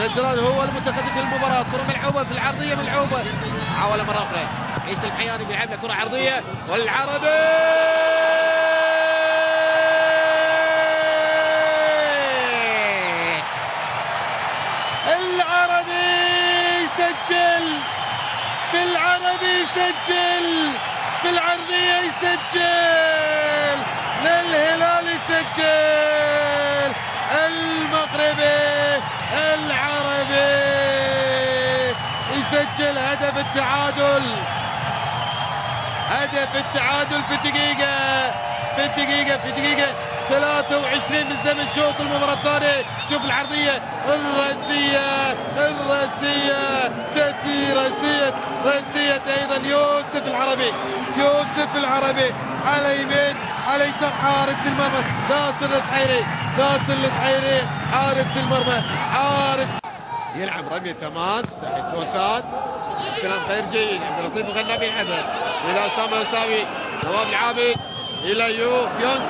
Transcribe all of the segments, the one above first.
نجران هو المتقدم في المباراة. كرة ملعوبة في العرضية ملعوبة. حاول مرة أخرى. عيسى الحياني بيلعب كرة عرضية. والعربي! العربي يسجل! بالعربي يسجل! بالعرضية يسجل! للهلال يسجل! يسجل هدف التعادل. هدف التعادل في الدقيقة في الدقيقة في الدقيقة 23 من زمن شوط المباراة الثانية. شوف العرضية الراسية الراسية تأتي راسية راسية أيضا يوسف العربي يوسف العربي على يمين على يسار حارس المرمى ناصر السحيري ناصر السحيري حارس المرمى حارس يلعب رمية تماس تحت أنور ساد استلام غير جيد عبد اللطيف الغنابي يلعبها إلى أسامة يساوي نواف العابد. إلى يو بيونغ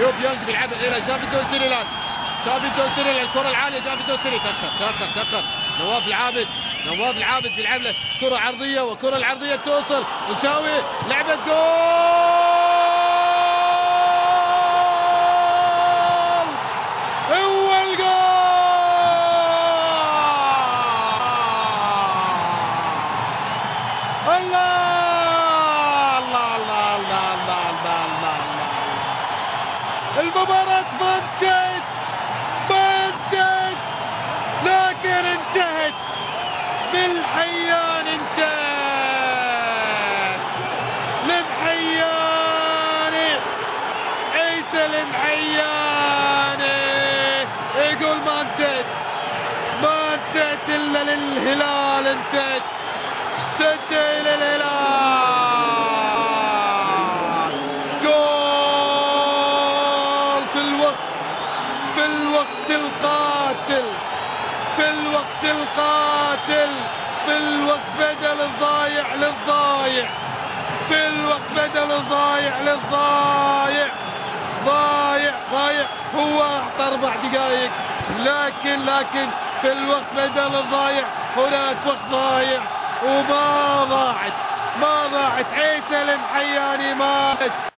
يو بيونغ بيلعبها إلى شافي الدوسري الآن. شافي الدوسري الكرة العالية شافي الدوسري. تأخر تأخر تأخر. نواف العابد نواف العابد بيلعب له كرة عرضية والكرة العرضية بتوصل. يساوي لعبة جول! الله الله الله الله الله الله الله المباراة ما انتهت ما انتهت لكن انتهت بالحيان انتهت. المحياني عيسى المحياني يقول ما انتهت ما انتهت إلا للهلال انتهت. تنتهي للهلال جول في الوقت في الوقت القاتل في الوقت القاتل في الوقت بدل الضايع للضايع في الوقت بدل الضايع للضايع. ضايع ضايع. هو اعطى أربع دقائق لكن لكن في الوقت بدل الضايع هناك وقت ضايع. وما ضاعت ما ضاعت. عيسى المحياني ما بس